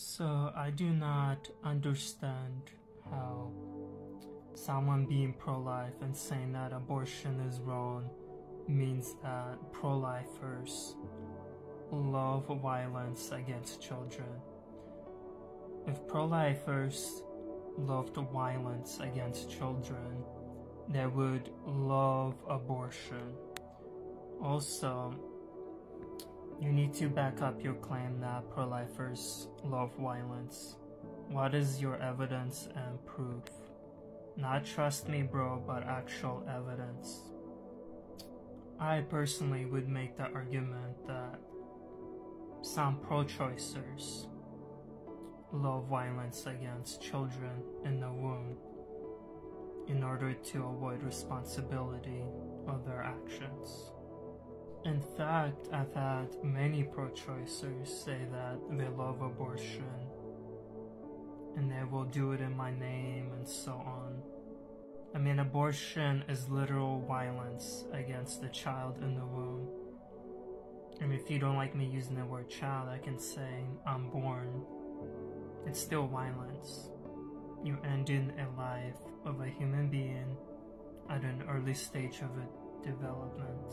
So I do not understand how someone being pro-life and saying that abortion is wrong means that pro-lifers love violence against children. If pro-lifers loved violence against children, they would love abortion. Also, you need to back up your claim that pro-lifers love violence. What is your evidence and proof? Not trust me bro, but actual evidence. I personally would make the argument that some pro-choicers love violence against children in the womb in order to avoid responsibility of their actions. In fact, I've had many pro-choicers say that they love abortion and they will do it in my name and so on. I mean, abortion is literal violence against the child in the womb. And if you don't like me using the word child, I can say unborn. It's still violence. You ended a life of a human being at an early stage of a development.